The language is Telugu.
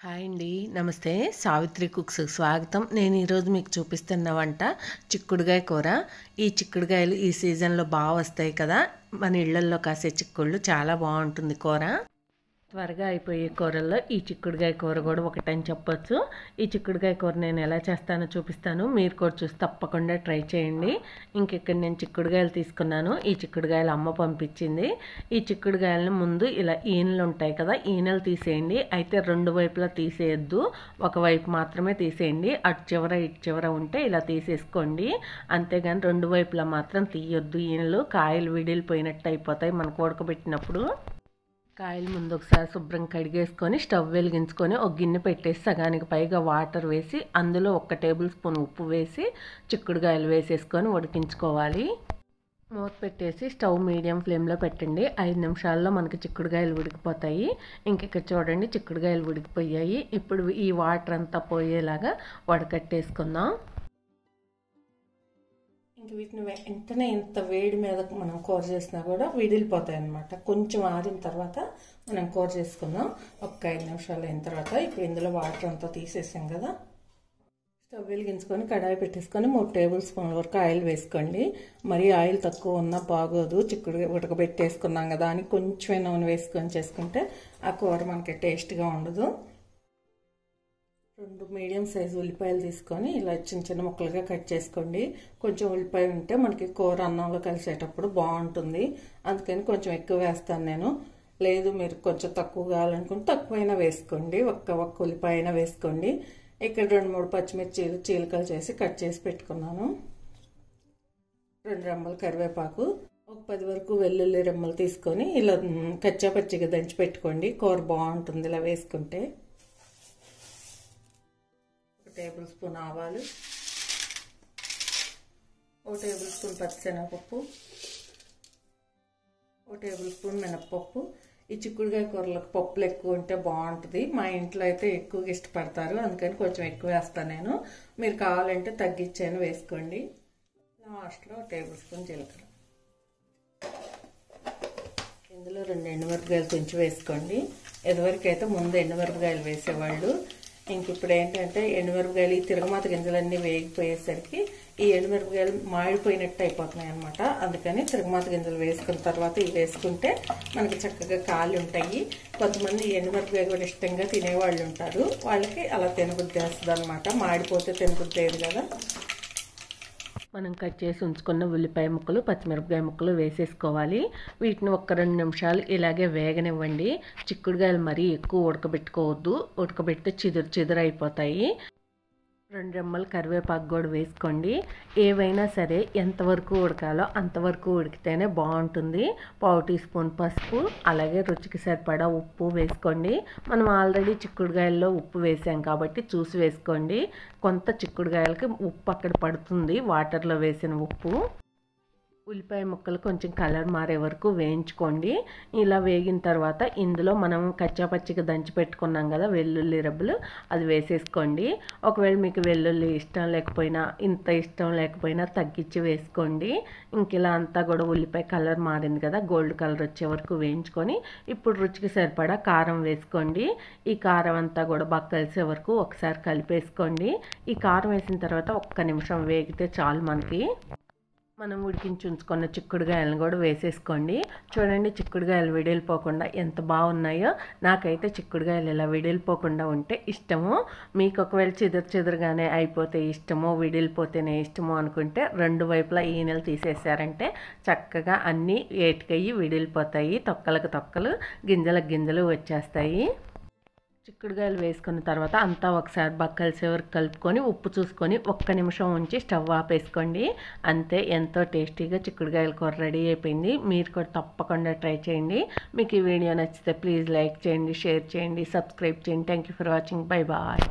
హాయ్ అండి. నమస్తే. సావిత్రి కుక్స్ స్వాగతం. నేను ఈరోజు మీకు చూపిస్తున్న వంట చిక్కుడుగాయ కూర. ఈ చిక్కుడుగాయలు ఈ సీజన్లో బాగా వస్తాయి కదా. మన ఇళ్ళల్లో కాసే చిక్కుళ్ళు చాలా బాగుంటుంది కూర. త్వరగా అయిపోయే కూరల్లో ఈ చిక్కుడుగాయ కూర కూడా ఒకటని చెప్పొచ్చు. ఈ చిక్కుడుగాయ కూర నేను ఎలా చేస్తానో చూపిస్తాను. మీరు కూడా చూసి తప్పకుండా ట్రై చేయండి. ఇంకెక్కడ నేను చిక్కుడుగాయలు తీసుకున్నాను ఈ చిక్కుడుగాయలు అమ్మ పంపించింది. ఈ చిక్కుడుగాయలను ముందు ఇలా ఈనెలు ఉంటాయి కదా ఈనెలు తీసేయండి. అయితే రెండు వైపులా తీసేయద్దు. ఒకవైపు మాత్రమే తీసేయండి. అటు చివర ఇటు చివర ఉంటే ఇలా తీసేసుకోండి. అంతేగాని రెండు వైపులా మాత్రం తీయొద్దు. ఈనెలు కాయలు విడిలిపోయినట్టు అయిపోతాయి మనకు ఉడకబెట్టినప్పుడు. కాయలు ముందు ఒకసారి శుభ్రం కడిగేసుకొని స్టవ్ వెలిగించుకొని ఒక గిన్నె పెట్టేసి సగానికి పైగా వాటర్ వేసి అందులో ఒక టేబుల్ స్పూన్ ఉప్పు వేసి చిక్కుడుకాయలు వేసేసుకొని ఉడికించుకోవాలి. మూత పెట్టేసి స్టవ్ మీడియం ఫ్లేమ్లో పెట్టండి. ఐదు నిమిషాల్లో మనకి చిక్కుడుకాయలు ఉడికిపోతాయి. ఇంక ఇక్కడ చూడండి చిక్కుడుకాయలు ఉడికిపోయాయి. ఇప్పుడు ఈ వాటర్ అంతా పోయేలాగా వడకట్టేసుకుందాం. ఇంక వీటిని వెంటనే ఇంత వేడి మీద మనం కూర చేసినా కూడా విడిలిపోతాయి అనమాట కొంచెం ఆరిన తర్వాత మనం కూర చేసుకుందాం. ఒక ఐదు నిమిషాలు అయిన తర్వాత ఇప్పుడు ఇందులో వాటర్ అంతా తీసేసాం కదా. స్టవ్ వెలిగించుకొని కడాయి పెట్టేసుకొని మూడు టేబుల్ స్పూన్ల వరకు ఆయిల్ వేసుకోండి. మరి ఆయిల్ తక్కువ ఉన్నా బాగోదు. చిక్కుడు ఉడకబెట్టేసుకున్నాం కదా అని కొంచెం నూనె వేసుకొని చేసుకుంటే ఆ కూర మనకి టేస్ట్గా ఉండదు. రెండు మీడియం సైజు ఉల్లిపాయలు తీసుకొని ఇలా చిన్న చిన్న ముక్కలుగా కట్ చేసుకోండి. కొంచెం ఉల్లిపాయ ఉంటే మనకి కూర అన్నంలో కలిసేటప్పుడు బాగుంటుంది. అందుకని కొంచెం ఎక్కువ వేస్తాను నేను. లేదు మీరు కొంచెం తక్కువ కావాలనుకుంటే తక్కువైనా వేసుకోండి. ఒక్క ఒక్క ఉల్లిపాయ అయినా వేసుకోండి. ఇక్కడ రెండు మూడు పచ్చిమిర్చిలు చీలికలు చేసి కట్ చేసి పెట్టుకున్నాను. రెండు రెమ్మలు కరివేపాకు ఒక పది వరకు వెల్లుల్లి రెమ్మలు తీసుకొని ఇలా కచ్చా పచ్చిగా దంచి పెట్టుకోండి. కూర బాగుంటుంది ఇలా వేసుకుంటే. టేబుల్ స్పూన్ ఆవాలు ఓ టేబుల్ స్పూన్ పచ్చిశనగపప్పు ఓ టేబుల్ స్పూన్ మినప్పప్పు. ఈ చిక్కుడుకాయ కూరలకు పప్పులు ఎక్కువ ఉంటే బాగుంటుంది. మా ఇంట్లో అయితే ఎక్కువగా ఇష్టపడతారు అందుకని కొంచెం ఎక్కువ వేస్తాను నేను. మీరు కావాలంటే తగ్గించాను వేసుకోండి. లాస్ట్లో టేబుల్ స్పూన్ జీలకర్ర. ఇందులో రెండు ఎండుమిరపకాయలు కొంచెం వేసుకోండి. ఇదివరకైతే ముందు ఎండుమిరపకాయలు వేసేవాళ్ళు. ఇంక ఇప్పుడు ఏంటంటే ఎండుమిరపకాయలు ఈ తిరగమాత గింజలన్నీ వేగిపోయేసరికి ఈ ఎండుమిరపకాయలు మాడిపోయినట్టు అయిపోతున్నాయి అనమాట అందుకని తిరగమాత గింజలు వేసుకున్న తర్వాత ఇవి వేసుకుంటే మనకి చక్కగా కాళ్ళు ఉంటాయి. కొంతమంది ఎండుమిరపకాయ కూడా ఇష్టంగా తినేవాళ్ళు ఉంటారు. వాళ్ళకి అలా తినబుద్ధి వేస్తుంది అనమాట మాడిపోతే తినబుద్ధి లేదు కదా. మనం కట్ చేసి ఉంచుకున్న ఉల్లిపాయ ముక్కలు పచ్చిమిరపకాయ ముక్కలు వేసేసుకోవాలి. వీటిని ఒక్క రెండు నిమిషాలు ఇలాగే వేగనివ్వండి. చిక్కుడుగాయలు మరీ ఎక్కువ ఉడకబెట్టుకోవద్దు. ఉడకబెడితే చిదురు చిదురు అయిపోతాయి. రెండు రెమ్మలు కరివేపాకు కూడా వేసుకోండి. ఏవైనా సరే ఎంతవరకు ఉడకాలో అంతవరకు ఉడికితేనే బాగుంటుంది. పావు టీ స్పూన్ పసుపు అలాగే రుచికి సరిపడా ఉప్పు వేసుకోండి. మనం ఆల్రెడీ చిక్కుడుకాయల్లో ఉప్పు వేసాం కాబట్టి చూసి వేసుకోండి. కొంత చిక్కుడుకాయలకి ఉప్పు అక్కడ పడుతుంది వాటర్లో వేసిన ఉప్పు. ఉల్లిపాయ ముక్కలు కొంచెం కలర్ మారే వరకు వేయించుకోండి. ఇలా వేగిన తర్వాత ఇందులో మనం కచ్చాపచ్చిగా దంచి పెట్టుకున్నాం కదా వెల్లుల్లి రబ్బులు అది వేసేసుకోండి. ఒకవేళ మీకు వెల్లుల్లి ఇష్టం లేకపోయినా ఇంత ఇష్టం లేకపోయినా తగ్గించి వేసుకోండి. ఇంక ఇలా అంతా కూడా ఉల్లిపాయ కలర్ మారింది కదా గోల్డ్ కలర్ వచ్చే వరకు వేయించుకొని ఇప్పుడు రుచికి సరిపడా కారం వేసుకోండి. ఈ కారం అంతా కూడా బాగా కలిసే వరకు ఒకసారి కలిపేసుకోండి. ఈ కారం వేసిన తర్వాత ఒక్క నిమిషం వేగితే చాలు మనకి. మనం ఉడికించి ఉంచుకున్న చిక్కుడుకాయలను కూడా వేసేసుకోండి. చూడండి చిక్కుడుకాయలు విడిలిపోకుండా ఎంత బాగున్నాయో. నాకైతే చిక్కుడుకాయలు ఇలా విడిలిపోకుండా ఉంటే ఇష్టము. మీకు ఒకవేళ చెదురు చెదురుగానే అయిపోతే ఇష్టమో విడిలిపోతేనే ఇష్టమో అనుకుంటే రెండు వైపులా ఈనెలు తీసేసారంటే చక్కగా అన్నీ ఏటికయ్యి విడిలిపోతాయి. తొక్కలకు తొక్కలు గింజలకు గింజలు వచ్చేస్తాయి. చిక్కుడుకాయలు వేసుకున్న తర్వాత అంతా ఒకసారి బక్కలు కలిసే కలుపుకొని ఉప్పు చూసుకొని ఒక్క నిమిషం ఉంచి స్టవ్ ఆపేసుకోండి. అంతే ఎంతో టేస్టీగా చిక్కుడుగాయల కూర రెడీ అయిపోయింది. మీరు కూడా తప్పకుండా ట్రై చేయండి. మీకు ఈ వీడియో నచ్చితే ప్లీజ్ లైక్ చేయండి షేర్ చేయండి సబ్స్క్రైబ్ చేయండి. Thank you for watching bye bye